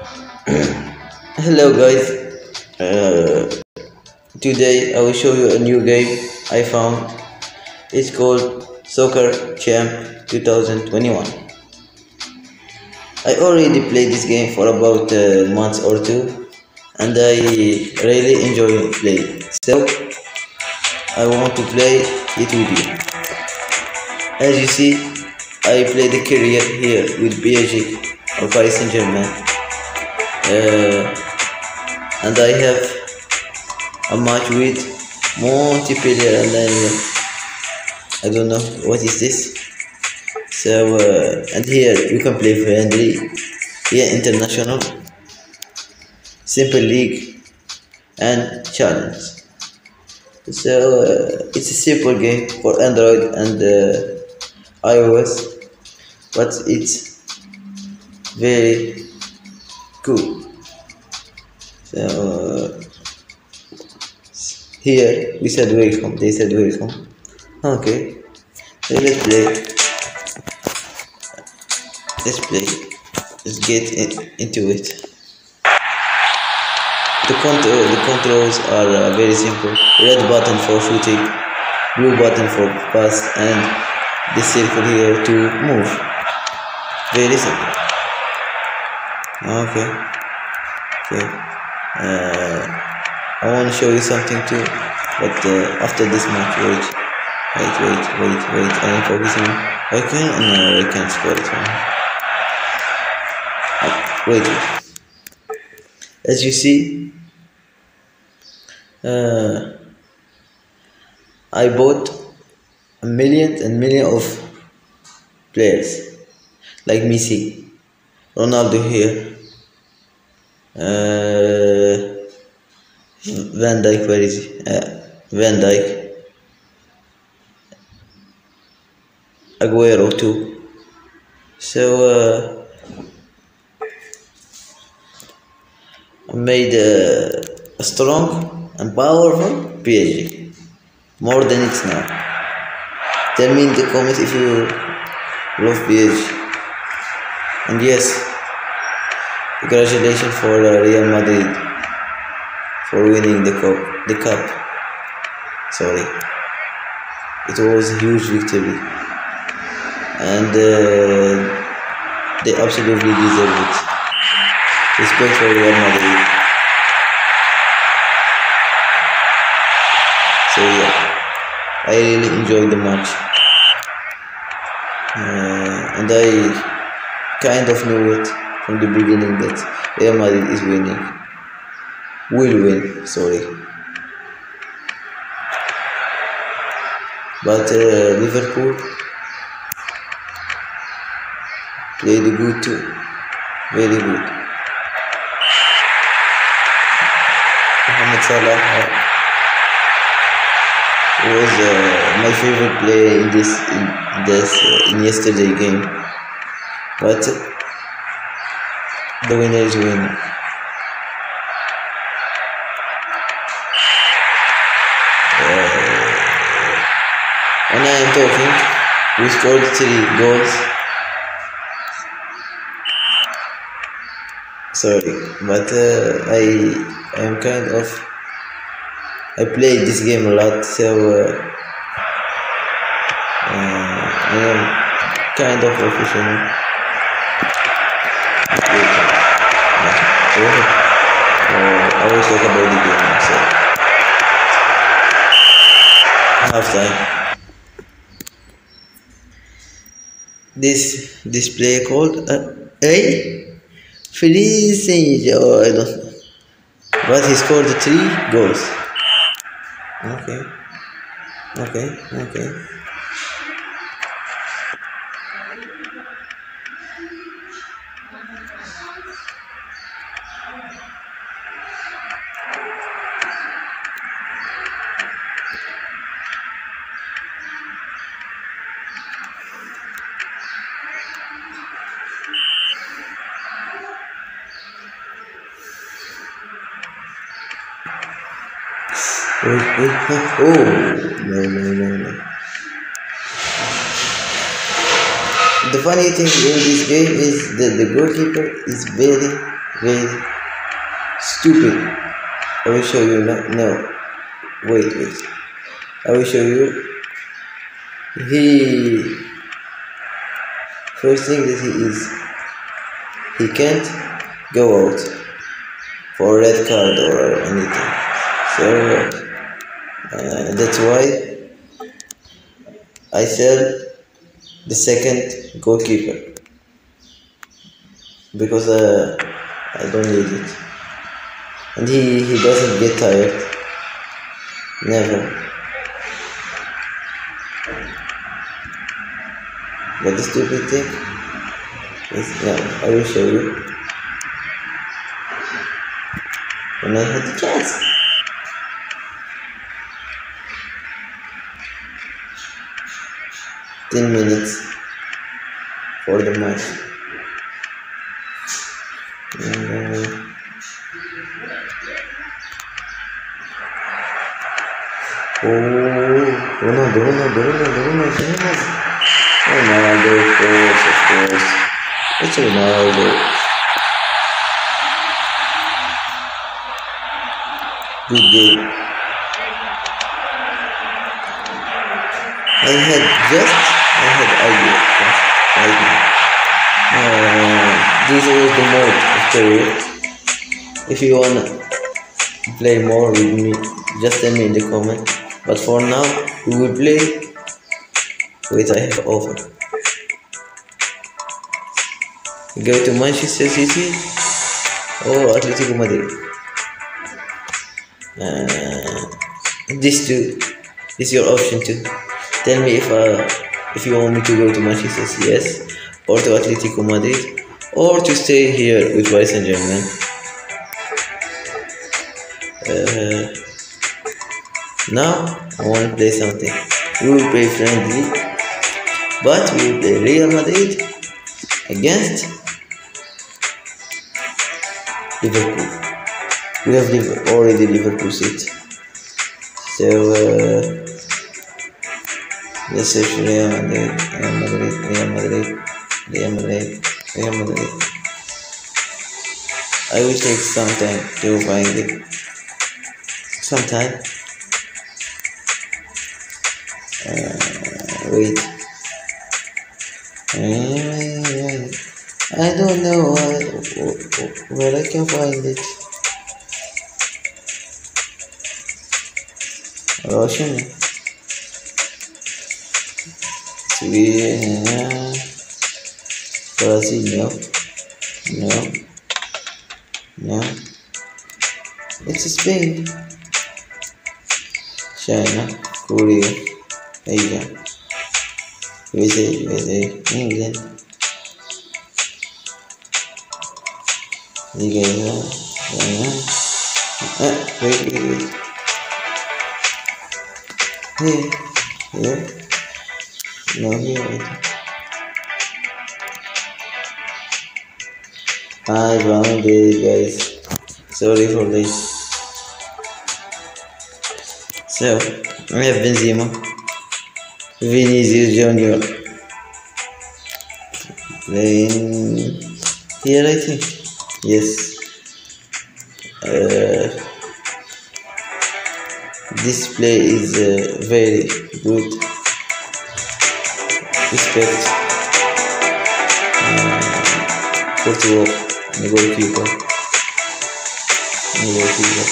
Hello guys, uh, today I will show you a new game I found. It's called Soccer Champ 2021. I already played this game for about a month or two and I really enjoy playing. So I want to play it with you. As you see, I play the career here with PSG or Paris Saint Germain. Uh, and I have a match with multiplayer and then I don't know what is this. So uh, and here you can play friendly, here international, simple league, and challenge. So uh, it's a simple game for Android and uh, iOS, but it's very cool. So here we said welcome. They said welcome. Okay, so let's play. Let's play. Let's get in, into it. The control, the controls are uh, very simple. Red button for shooting, blue button for pass, and the circle here to move. Very simple. Okay. Okay. Uh, I want to show you something too, but uh, after this match, wait, wait, wait, wait, wait. I am focusing. I can no, I can't score it. Wait, wait. As you see, uh, I bought a million and million of players like Messi, Ronaldo here, uh, Van Dijk, where is he? Uh, Van Dijk, Aguero too. So uh, I made uh, a strong and powerful PSG, more than it's now. Tell me in the comments if you love PSG. And yes, congratulations for uh, Real Madrid for winning the cup. The cup. Sorry, it was a huge victory, and uh, they absolutely deserve it. Respect for Real Madrid. So yeah, I really enjoyed the match, uh, and I kind of knew it from the beginning that Real Madrid is winning. Will win, sorry. But uh, Liverpool played good too, very good. Mohamed Salah uh, was uh, my favorite player in this in this uh, in yesterday game, but the winner is winning. when I am talking, we scored three goals. Sorry, but uh, I am kind of I played this game a lot, so uh, uh, I am kind of professional. Uh, I always talk about the game, so half time. this display called uh, a freezing oh, I don't know. But he scored three goals. Okay. Okay okay Wait, wait, wait. Oh, no, no, no, no. The funny thing in this game is that the goalkeeper is very, very stupid. I will show you now. no. Wait, wait. I will show you. He first thing that he is he can't go out for a red card or anything. So uh, that's why I sell the second goalkeeper. Because uh, I don't need it. And he, he doesn't get tired. Never. But the stupid thing is yeah I will show you. When I had the chance ten minutes for the match and, uh, Oh, Ronaldo, Ronaldo, Ronaldo, Ronaldo, Ronaldo. Ronaldo, of course, of course. It's Ronaldo. Good game. I had just, had idea, just idea. Uh, this was the mode of If you wanna play more with me, just tell me in the comment. But for now, we will play with I have offer. Go to Manchester City or Atletico Madrid. Uh, this two is your option too. Tell me if uh, if you want me to go to Manchester yes, or to Atletico Madrid, or to stay here with Paris Saint Germain. Uh, now I want to play something. We will play friendly, but we will play Real Madrid against Liverpool. We have already Liverpool seat. So uh, let's search Real Madrid, Real Madrid, Real Madrid, Real Madrid, Real Madrid. I will take some time to find it. Some time. Uh, wait. Uh, I don't know where I can find it. Russian. Sweden. Brazil. No. No. No. It's Spain. China. Korea. Asia. USA. USA. England. Nigeria. Ghana. Ah, wait, wait, wait. Here. Here. Wait. I found it, guys. Sorry for this. So, we have Benzema, Vinicius Junior playing here, I think. Yes. Uh, this play is uh, very good. Respect. Uh, Portugal, the goalkeeper. The goalkeeper.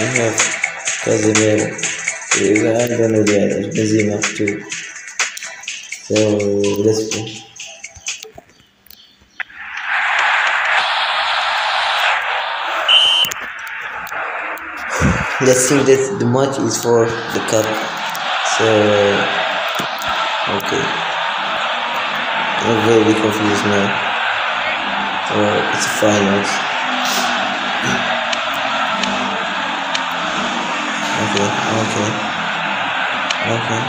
We have Casemiro. The others. Benzema too. So let's play. Let's think that the match is for the cup. So okay. I'm very confused now. Oh, it's finals. Okay, okay, okay.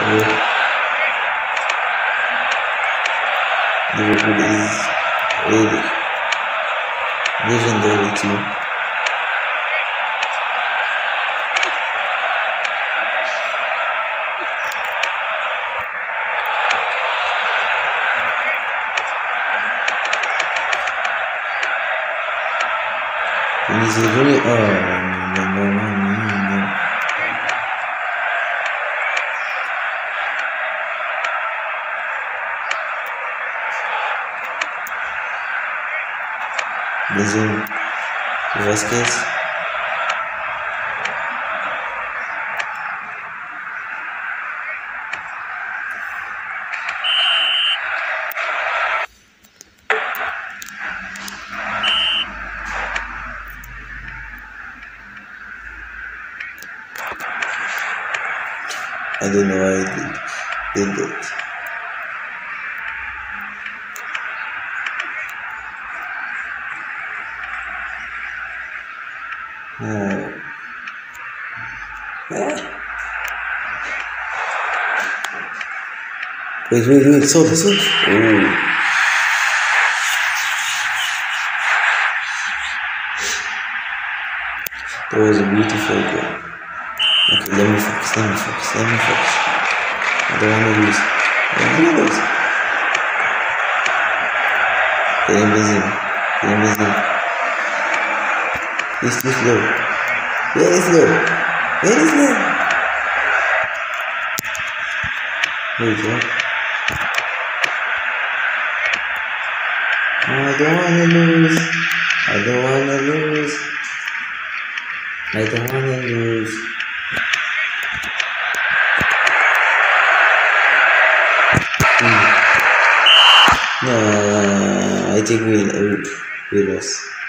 Okay. Liverpool is really legendary team. He's a very oh no no no. Benzema Vasquez I don't know why I did, did that. Oh. Ah. Wait, wait, wait, soda, soda. Oh. That was a beautiful goal. Okay, let me focus, let me focus, let me focus. I don't want to lose. I don't want to lose. Karim Benzema. Karim Benzema. He's too slow. Very slow. Very slow. Wait, what? No, I don't want to lose. I don't want to lose. I don't want to lose. Hmm. No, I